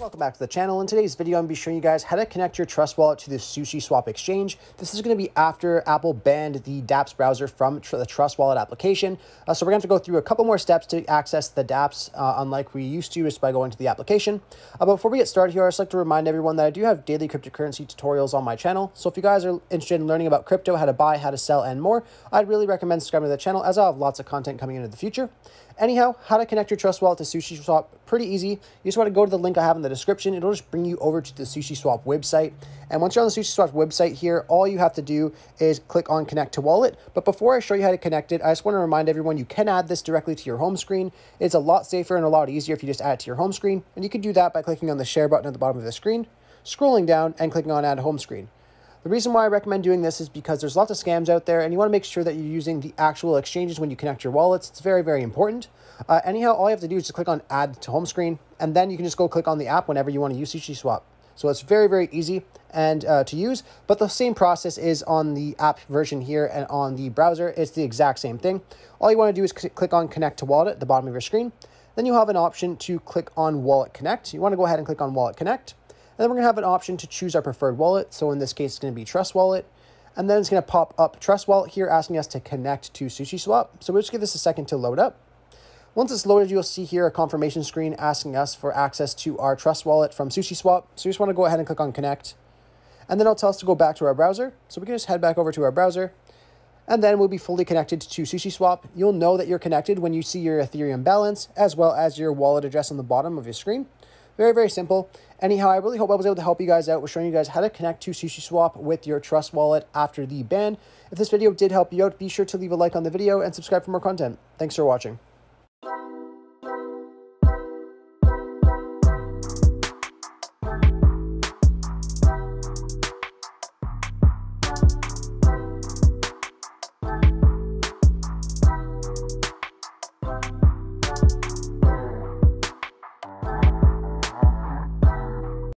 Welcome back to the channel. In today's video, I'm going to be showing you guys how to connect your Trust Wallet to the SushiSwap exchange. This is going to be after Apple banned the dApps browser from tr the Trust Wallet application. Uh, so we're going to have to go through a couple more steps to access the dApps, uh, unlike we used to just by going to the application. Uh, but before we get started here, I'd just like to remind everyone that I do have daily cryptocurrency tutorials on my channel. So if you guys are interested in learning about crypto, how to buy, how to sell, and more, I'd really recommend subscribing to the channel as I'll have lots of content coming into the future. Anyhow, how to connect your Trust Wallet to SushiSwap, pretty easy. You just want to go to the link I have in the description. It'll just bring you over to the SushiSwap website. And once you're on the SushiSwap website here, all you have to do is click on Connect to Wallet. But before I show you how to connect it, I just want to remind everyone you can add this directly to your home screen. It's a lot safer and a lot easier if you just add it to your home screen. And you can do that by clicking on the Share button at the bottom of the screen, scrolling down, and clicking on Add Home Screen. The reason why I recommend doing this is because there's lots of scams out there and you want to make sure that you're using the actual exchanges when you connect your wallets. It's very, very important. Uh, anyhow, all you have to do is just click on add to home screen and then you can just go click on the app whenever you want to use CC SushiSwap. So it's very, very easy and uh, to use, but the same process is on the app version here and on the browser. It's the exact same thing. All you want to do is click on connect to wallet at the bottom of your screen. Then you have an option to click on wallet connect. You want to go ahead and click on wallet connect. Then we're going to have an option to choose our preferred wallet. So in this case, it's going to be Trust Wallet. And then it's going to pop up Trust Wallet here asking us to connect to SushiSwap. So we'll just give this a second to load up. Once it's loaded, you'll see here a confirmation screen asking us for access to our Trust Wallet from SushiSwap. So you just want to go ahead and click on connect. And then it'll tell us to go back to our browser. So we can just head back over to our browser. And then we'll be fully connected to SushiSwap. You'll know that you're connected when you see your Ethereum balance, as well as your wallet address on the bottom of your screen. Very, very simple. Anyhow, I really hope I was able to help you guys out with showing you guys how to connect to SushiSwap with your Trust wallet after the ban. If this video did help you out, be sure to leave a like on the video and subscribe for more content. Thanks for watching.